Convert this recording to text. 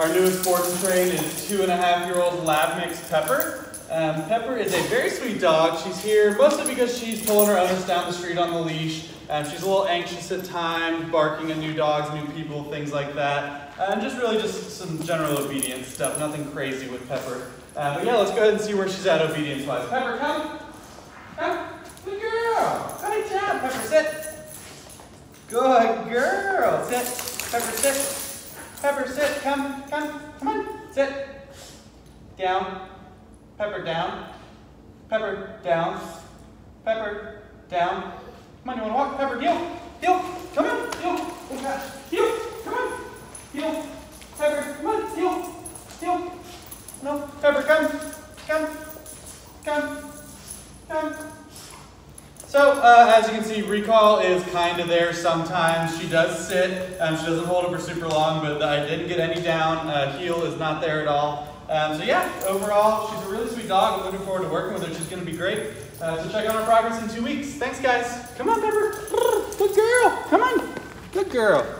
Our newest board and train is two and a half year old lab mix Pepper. Um, Pepper is a very sweet dog. She's here mostly because she's pulling her owners down the street on the leash. Um, she's a little anxious at times, barking at new dogs, new people, things like that. Uh, and just really just some general obedience stuff, nothing crazy with Pepper. Uh, but yeah, let's go ahead and see where she's at obedience-wise. Pepper, come. Come. Good girl. Good job. Pepper, sit. Good girl. Sit. Pepper, sit. Pepper, sit. Come. Come. Come on. Sit. Down. Pepper, down. Pepper, down. Pepper, down. Come on, you want to walk? Pepper, heel. Heel. Come on. Heel. God. Heel. Come on. Heel. Pepper, come on. Heel. Heel. No. Pepper. Come. Come. Come. So, uh, as you can see, recall is kind of there sometimes. She does sit. Um, she doesn't hold up for super long, but I didn't get any down. Uh, heel is not there at all. Um, so yeah, overall, she's a really sweet dog. I'm looking forward to working with her. She's going to be great. Uh, so check out our progress in two weeks. Thanks, guys. Come on, Pepper. Good girl. Come on. Good girl.